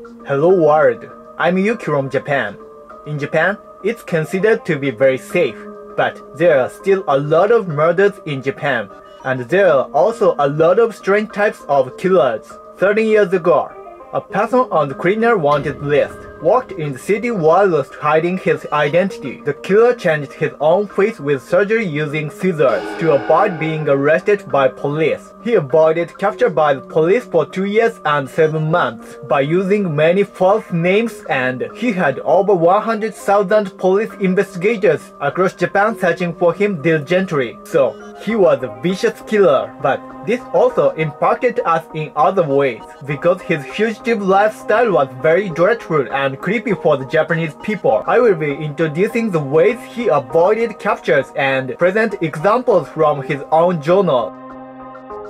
Hello world, I'm Yuki from Japan. In Japan, it's considered to be very safe, but there are still a lot of murders in Japan, and there are also a lot of strange types of killers. 13 years ago, a person on the criminal wanted list walked in the city whilst hiding his identity. The killer changed his own face with surgery using scissors to avoid being arrested by police. He avoided capture by the police for two years and seven months by using many false names and he had over 100,000 police investigators across Japan searching for him diligently. So, he was a vicious killer, but this also impacted us in other ways, because his fugitive lifestyle was very dreadful and creepy for the Japanese people. I will be introducing the ways he avoided captures and present examples from his own journal.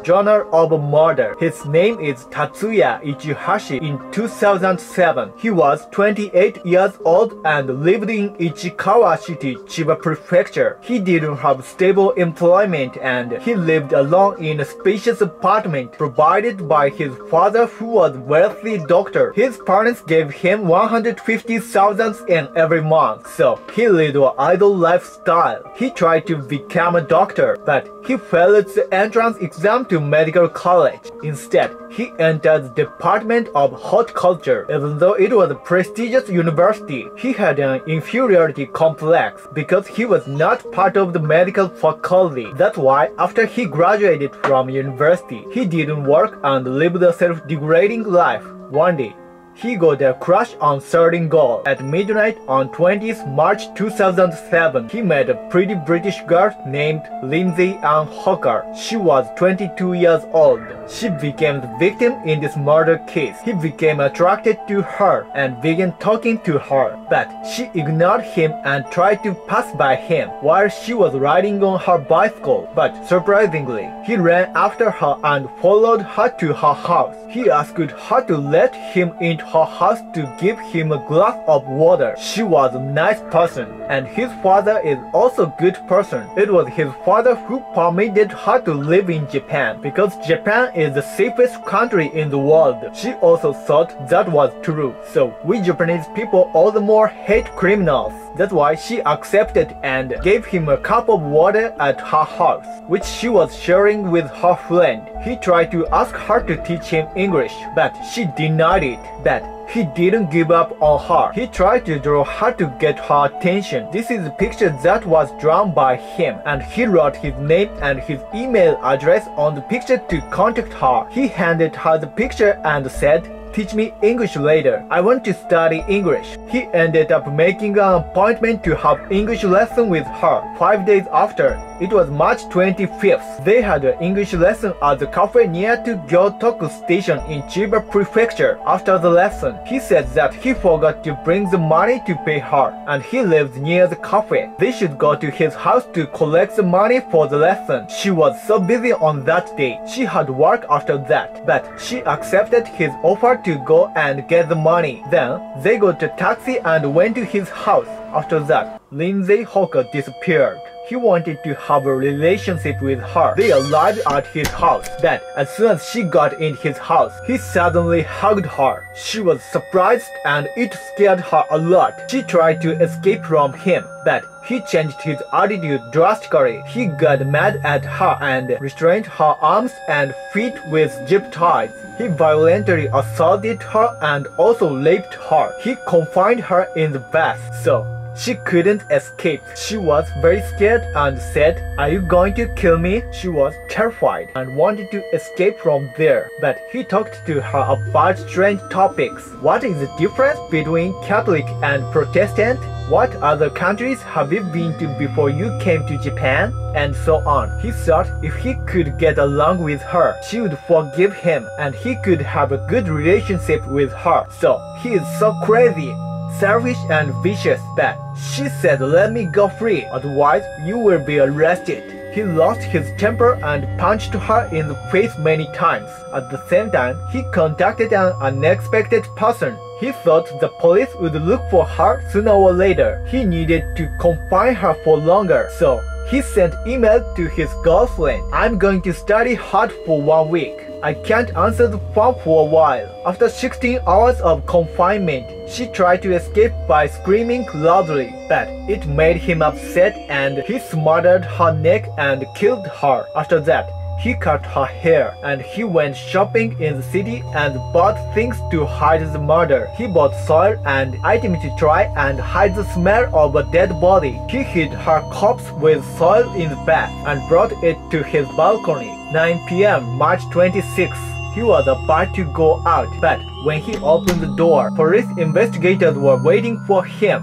Journal of Murder. His name is Tatsuya Ichihashi. In 2007, he was 28 years old and lived in Ichikawa City, Chiba Prefecture. He didn't have stable employment and he lived alone in a spacious apartment provided by his father who was a wealthy doctor. His parents gave him 150,000 yen every month, so he lived an idle lifestyle. He tried to become a doctor, but he failed the entrance exam to medical college. Instead, he entered the Department of Horticulture. Even though it was a prestigious university, he had an inferiority complex because he was not part of the medical faculty. That's why after he graduated from university, he didn't work and lived a self-degrading life. One day, he got a crush on certain girl. At midnight on 20th March 2007, he met a pretty British girl named Lindsay Ann Hawker. She was 22 years old. She became the victim in this murder case. He became attracted to her and began talking to her, but she ignored him and tried to pass by him while she was riding on her bicycle. But surprisingly, he ran after her and followed her to her house. He asked her to let him into her house to give him a glass of water. She was a nice person, and his father is also a good person. It was his father who permitted her to live in Japan because Japan is the safest country in the world. She also thought that was true. So we Japanese people all the more hate criminals. That's why she accepted and gave him a cup of water at her house, which she was sharing with her friend. He tried to ask her to teach him English, but she denied it. But he didn't give up on her. He tried to draw her to get her attention. This is a picture that was drawn by him and he wrote his name and his email address on the picture to contact her. He handed her the picture and said, Teach me English later. I want to study English. He ended up making an appointment to have English lesson with her. Five days after, it was March 25th. They had an English lesson at the cafe near to Gyotoku station in Chiba Prefecture. After the lesson, he said that he forgot to bring the money to pay her and he lived near the cafe. They should go to his house to collect the money for the lesson. She was so busy on that day. She had work after that, but she accepted his offer to go and get the money. Then, they got a taxi and went to his house. After that, Lindsay Hawker disappeared. He wanted to have a relationship with her. They arrived at his house. But as soon as she got in his house, he suddenly hugged her. She was surprised and it scared her a lot. She tried to escape from him, but he changed his attitude drastically. He got mad at her and restrained her arms and feet with zip ties. He violently assaulted her and also raped her. He confined her in the bath. So she couldn't escape. She was very scared and said, Are you going to kill me? She was terrified and wanted to escape from there. But he talked to her about strange topics. What is the difference between Catholic and Protestant? What other countries have you been to before you came to Japan? And so on. He thought if he could get along with her, she would forgive him and he could have a good relationship with her. So he is so crazy selfish and vicious but she said let me go free otherwise you will be arrested. He lost his temper and punched her in the face many times. At the same time he contacted an unexpected person. He thought the police would look for her sooner or later. He needed to confine her for longer so he sent email to his girlfriend. I'm going to study hard for one week I can't answer the phone for a while. After 16 hours of confinement, she tried to escape by screaming loudly, but it made him upset and he smothered her neck and killed her. After that, he cut her hair and he went shopping in the city and bought things to hide the murder. He bought soil and items to try and hide the smell of a dead body. He hid her corpse with soil in the bath and brought it to his balcony. 9 p.m. March 26. He was about to go out, but when he opened the door, police investigators were waiting for him.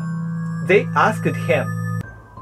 They asked him,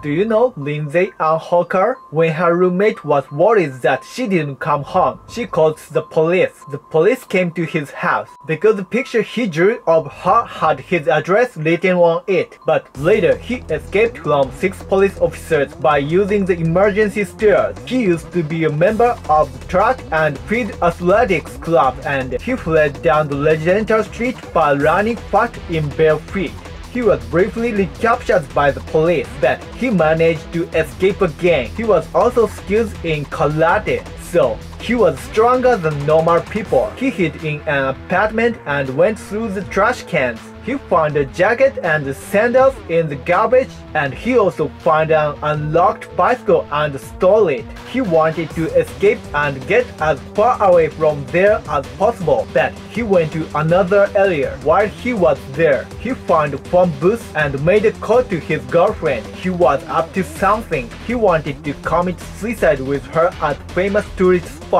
do you know Lindsay Ann Hawker? When her roommate was worried that she didn't come home, she called the police. The police came to his house because the picture he drew of her had his address written on it. But later, he escaped from six police officers by using the emergency stairs. He used to be a member of the track and field athletics club and he fled down the residential street by running fast in bare feet. He was briefly recaptured by the police, but he managed to escape again. He was also skilled in karate, so he was stronger than normal people. He hid in an apartment and went through the trash cans. He found a jacket and sandals in the garbage and he also found an unlocked bicycle and stole it. He wanted to escape and get as far away from there as possible, but he went to another area. While he was there, he found a phone booth and made a call to his girlfriend. He was up to something. He wanted to commit suicide with her at famous tourist spot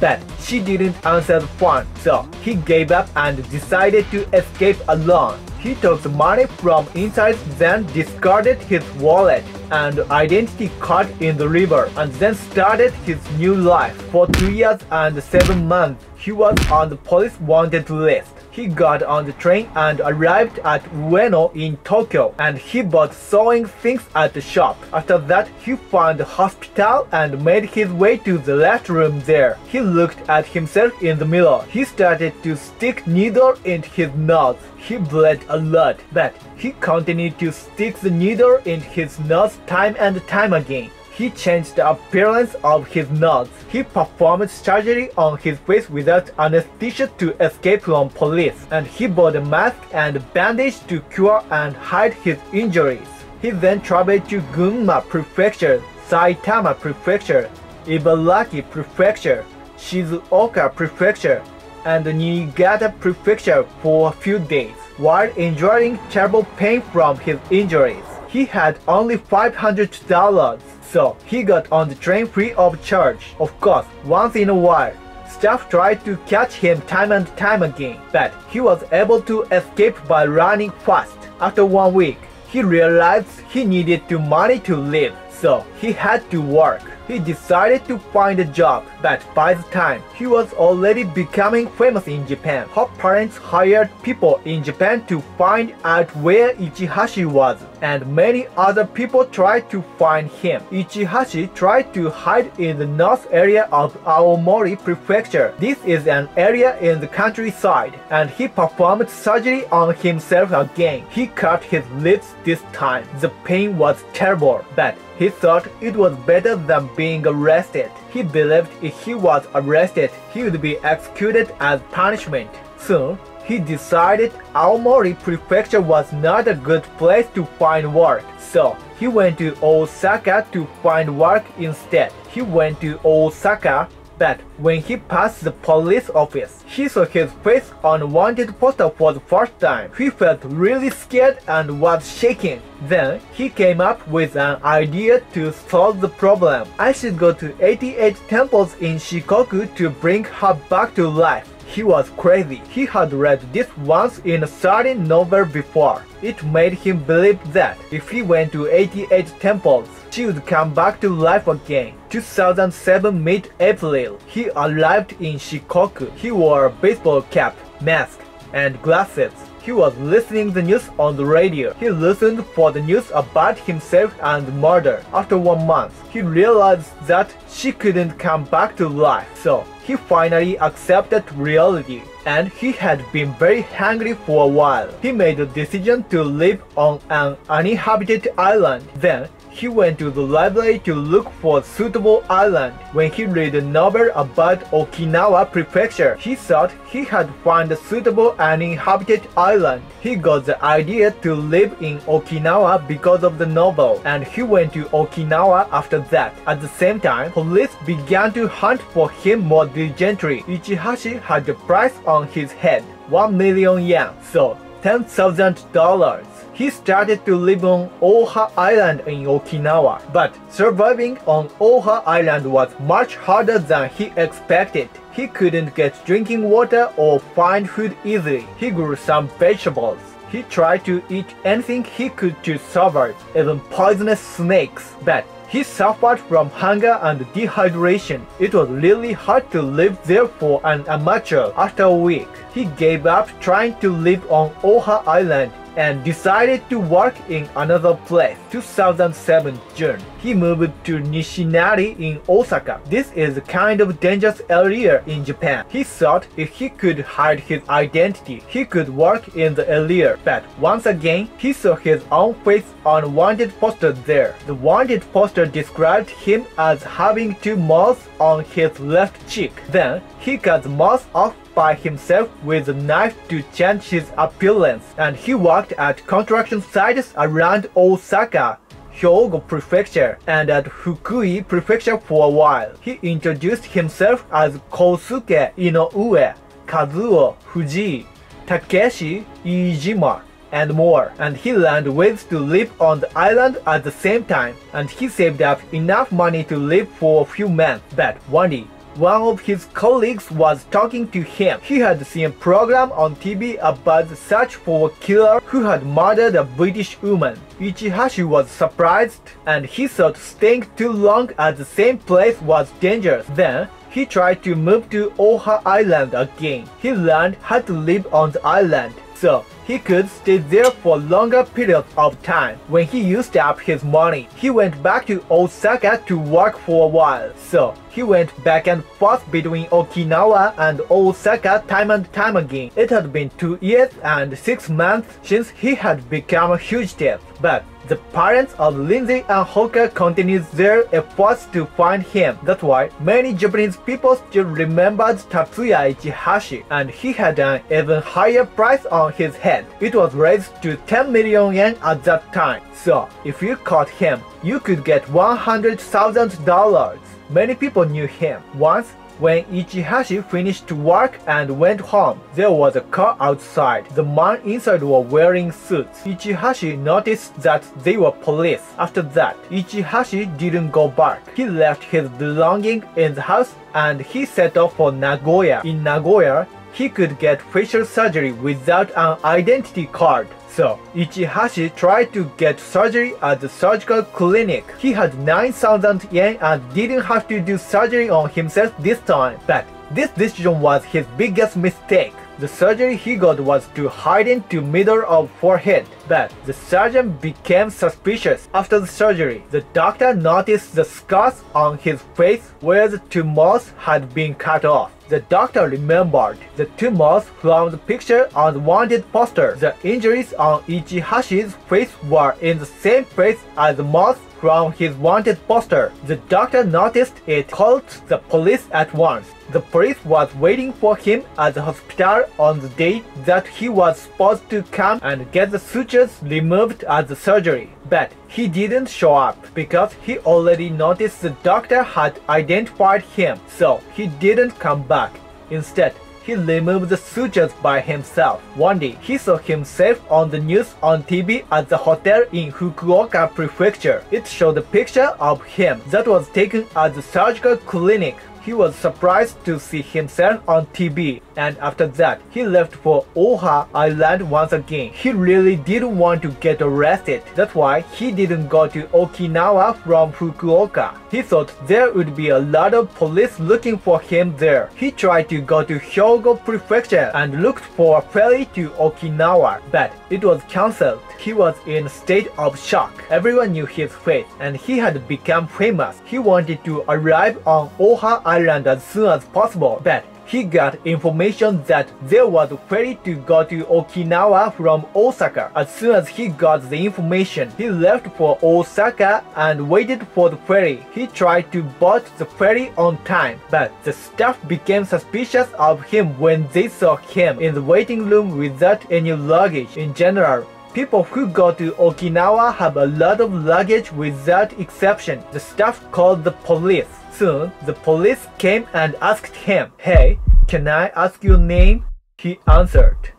but she didn't answer the phone, so he gave up and decided to escape alone. He took the money from inside, then discarded his wallet and identity card in the river, and then started his new life. For two years and seven months, he was on the police wanted list. He got on the train and arrived at Ueno in Tokyo and he bought sewing things at the shop. After that, he found the hospital and made his way to the restroom there. He looked at himself in the mirror. He started to stick needle in his nose. He bled a lot, but he continued to stick the needle in his nose time and time again. He changed the appearance of his nose. He performed surgery on his face without anesthesia to escape from police, and he bought a mask and bandage to cure and hide his injuries. He then traveled to Gunma Prefecture, Saitama Prefecture, Ibaraki Prefecture, Shizuoka Prefecture, and Niigata Prefecture for a few days, while enduring terrible pain from his injuries. He had only $500 so he got on the train free of charge. Of course, once in a while, staff tried to catch him time and time again, but he was able to escape by running fast. After one week, he realized he needed to money to live, so he had to work he decided to find a job, but by the time he was already becoming famous in Japan, her parents hired people in Japan to find out where Ichihashi was, and many other people tried to find him. Ichihashi tried to hide in the north area of Aomori Prefecture. This is an area in the countryside, and he performed surgery on himself again. He cut his lips this time. The pain was terrible, but he thought it was better than being arrested. He believed if he was arrested, he would be executed as punishment. Soon, he decided Aomori Prefecture was not a good place to find work, so he went to Osaka to find work instead. He went to Osaka but when he passed the police office, he saw his face on wanted poster for the first time. He felt really scared and was shaking. Then he came up with an idea to solve the problem. I should go to 88 temples in Shikoku to bring her back to life. He was crazy. He had read this once in a certain novel before. It made him believe that if he went to 88 temples, she would come back to life again. 2007 mid-April, he arrived in Shikoku. He wore a baseball cap, mask, and glasses. He was listening the news on the radio. He listened for the news about himself and murder. After one month, he realized that she couldn't come back to life. So he finally accepted reality and he had been very hungry for a while. He made a decision to live on an uninhabited island. Then he went to the library to look for a suitable island. When he read a novel about Okinawa Prefecture, he thought he had found a suitable and inhabited island. He got the idea to live in Okinawa because of the novel, and he went to Okinawa after that. At the same time, police began to hunt for him more diligently. Ichihashi had the price on his head, 1 million yen, so $10,000 he started to live on Oha Island in Okinawa. But surviving on Oha Island was much harder than he expected. He couldn't get drinking water or find food easily. He grew some vegetables. He tried to eat anything he could to survive, even poisonous snakes. But he suffered from hunger and dehydration. It was really hard to live there for an amateur. After a week, he gave up trying to live on Oha Island and decided to work in another place. 2007 June, he moved to Nishinari in Osaka. This is a kind of dangerous area in Japan. He thought if he could hide his identity, he could work in the area. But once again, he saw his own face on wanted poster there. The wanted poster described him as having two moles on his left cheek. Then he cut the moles off by himself with a knife to change his appearance, and he worked at construction sites around Osaka, Hyogo Prefecture, and at Fukui Prefecture for a while. He introduced himself as Kosuke Inoue, Kazuo Fuji, Takeshi Iijima, and more, and he learned ways to live on the island at the same time, and he saved up enough money to live for a few months. But one day, one of his colleagues was talking to him. He had seen a program on TV about the search for a killer who had murdered a British woman. Ichihashi was surprised and he thought staying too long at the same place was dangerous. Then, he tried to move to Oha Island again. He learned how to live on the island. So, he could stay there for longer periods of time. When he used up his money, he went back to Osaka to work for a while. So, he went back and forth between Okinawa and Osaka time and time again. It had been two years and six months since he had become a fugitive. But the parents of Lindsay Ann Hawker continued their efforts to find him. That's why many Japanese people still remembered Tatsuya Ichihashi, and he had an even higher price on his head. It was raised to 10 million yen at that time. So, if you caught him, you could get $100,000. Many people knew him. Once, when Ichihashi finished work and went home, there was a car outside. The men inside were wearing suits. Ichihashi noticed that they were police. After that, Ichihashi didn't go back. He left his belongings in the house and he set off for Nagoya. In Nagoya, he could get facial surgery without an identity card. So, Ichihashi tried to get surgery at the surgical clinic. He had 9000 yen and didn't have to do surgery on himself this time. But this decision was his biggest mistake. The surgery he got was to hide into middle of forehead, but the surgeon became suspicious. After the surgery, the doctor noticed the scars on his face where the tumors had been cut off. The doctor remembered the tumors from the picture on the wanted poster. The injuries on Ichihashi's face were in the same place as the marks from his wanted poster. The doctor noticed it, called the police at once. The police was waiting for him at the hospital on the day that he was supposed to come and get the sutures removed at the surgery. But he didn't show up because he already noticed the doctor had identified him, so he didn't come back. Instead, he removed the sutures by himself. One day, he saw himself on the news on TV at the hotel in Fukuoka Prefecture. It showed a picture of him that was taken at the surgical clinic he was surprised to see himself on TV and after that he left for Oha Island once again. He really didn't want to get arrested. That's why he didn't go to Okinawa from Fukuoka. He thought there would be a lot of police looking for him there. He tried to go to Hyogo Prefecture and looked for a ferry to Okinawa, but it was cancelled. He was in a state of shock. Everyone knew his fate and he had become famous. He wanted to arrive on Oha Island as soon as possible, but he got information that there was a ferry to go to Okinawa from Osaka. As soon as he got the information, he left for Osaka and waited for the ferry. He tried to board the ferry on time, but the staff became suspicious of him when they saw him in the waiting room without any luggage. In general, People who go to Okinawa have a lot of luggage without exception. The staff called the police. Soon, the police came and asked him, Hey, can I ask your name? He answered,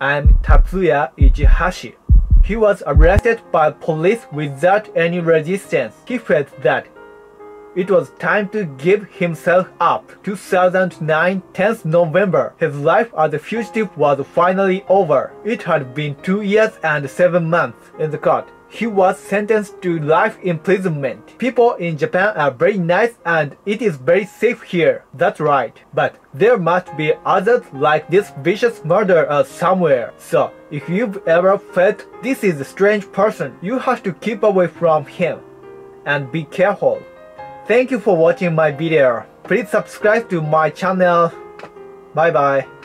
I'm Tatsuya Ichihashi. He was arrested by police without any resistance. He felt that it was time to give himself up. 2009 10th November. His life as a fugitive was finally over. It had been two years and seven months in the court. He was sentenced to life imprisonment. People in Japan are very nice and it is very safe here. That's right. But there must be others like this vicious murderer somewhere. So, if you've ever felt this is a strange person, you have to keep away from him. And be careful. Thank you for watching my video. Please subscribe to my channel. Bye bye.